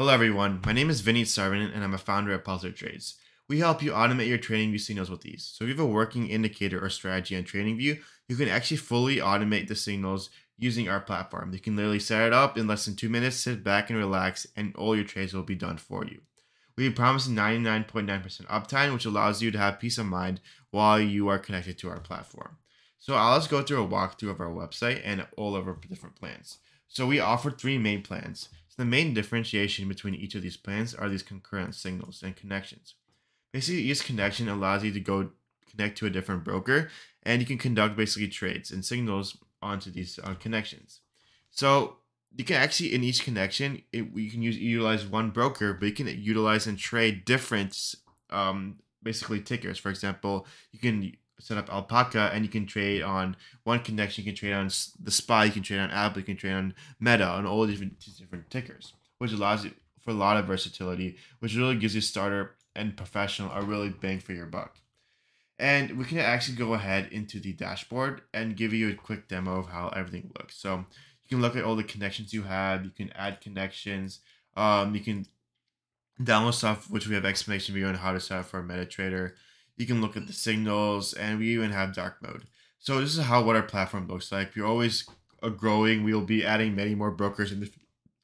Hello everyone, my name is Vineet Saravanan and I'm a founder at Puzzler Trades. We help you automate your TradingView signals with these. So if you have a working indicator or strategy on TradingView, you can actually fully automate the signals using our platform. You can literally set it up in less than two minutes, sit back and relax, and all your trades will be done for you. We promise 99.9% uptime, which allows you to have peace of mind while you are connected to our platform. So I'll just go through a walkthrough of our website and all of our different plans. So we offer three main plans. The main differentiation between each of these plans are these concurrent signals and connections. Basically, each connection allows you to go connect to a different broker and you can conduct basically trades and signals onto these uh, connections. So you can actually in each connection it, you can use utilize one broker, but you can utilize and trade different um, basically tickers. For example, you can set up Alpaca and you can trade on one connection. You can trade on the SPY, you can trade on Apple, you can trade on Meta, on all different different tickers, which allows you for a lot of versatility, which really gives you starter and professional a really bang for your buck. And we can actually go ahead into the dashboard and give you a quick demo of how everything looks. So you can look at all the connections you have. You can add connections. Um, you can download stuff, which we have explanation video on how to set up for a MetaTrader. You can look at the signals, and we even have dark mode. So this is how what our platform looks like. We're always growing. We will be adding many more brokers in the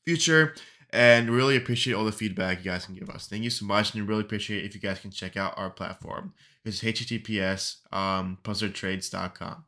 future and really appreciate all the feedback you guys can give us. Thank you so much, and we really appreciate if you guys can check out our platform. It's https um, puzzlertrades.com.